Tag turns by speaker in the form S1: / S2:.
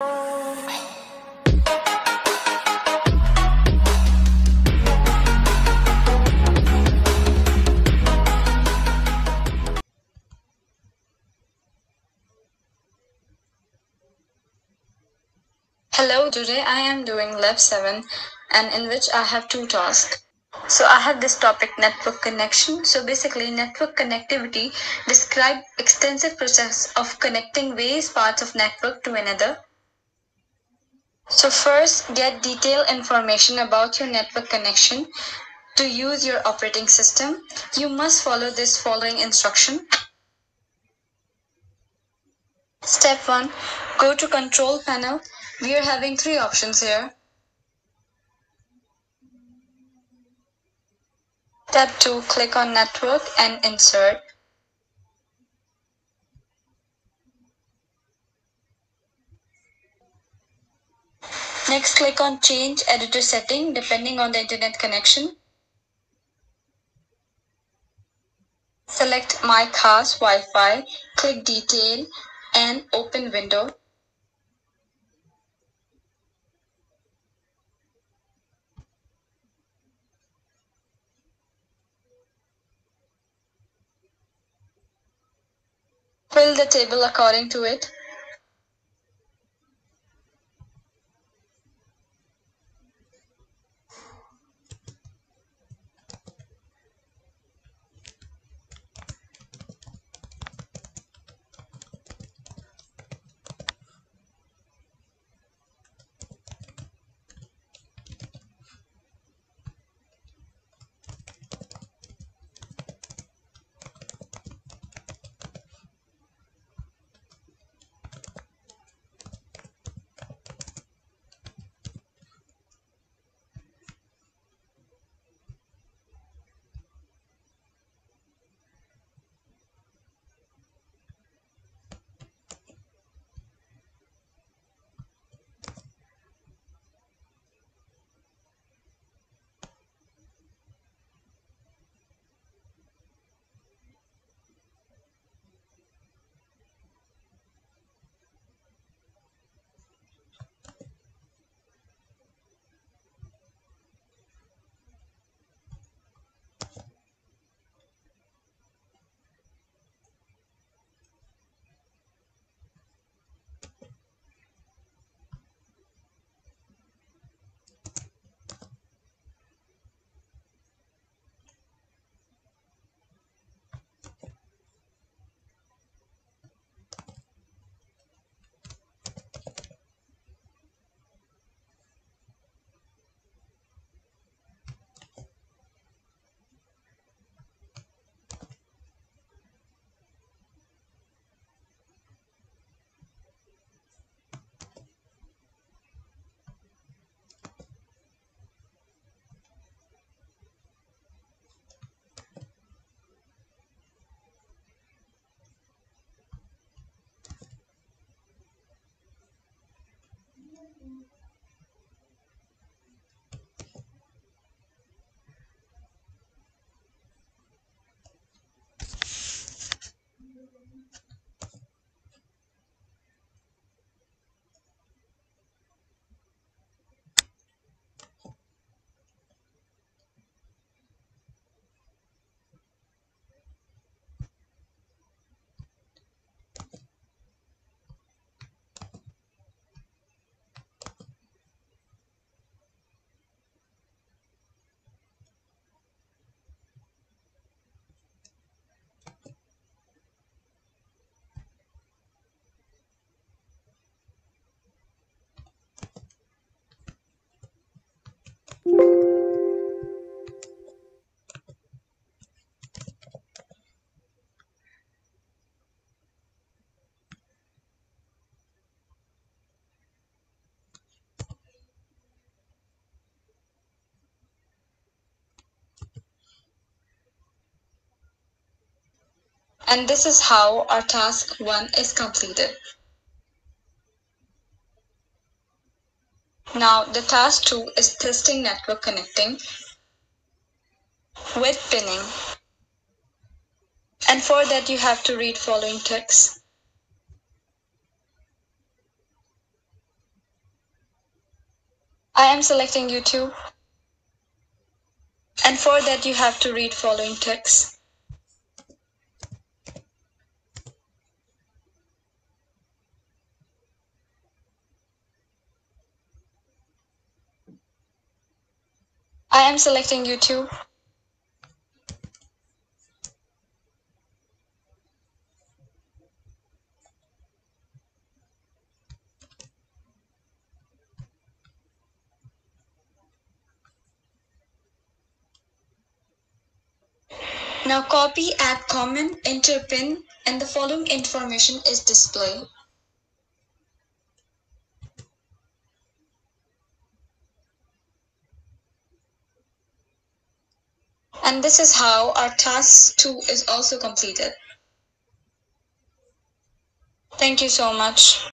S1: Hello, today I am doing Lab 7 and in which I have two tasks. So I have this topic network connection. So basically network connectivity describe extensive process of connecting various parts of network to another. So first get detailed information about your network connection. To use your operating system, you must follow this following instruction. Step 1. Go to control panel. We are having three options here. Step 2. Click on network and internet. Next click on change adapter setting depending on the internet connection. Select My Car's Wi-Fi, click Detail and open window. Fill the table according to it. And this is how our task 1 is completed. Now the task 2 is testing network connecting with pinging. And for that you have to read following text. I am selecting YouTube. And for that you have to read following text. I am selecting YouTube. Now copy, add comment, enter ping and the following information is displayed. And this is how our task 2 is also completed. Thank you so much.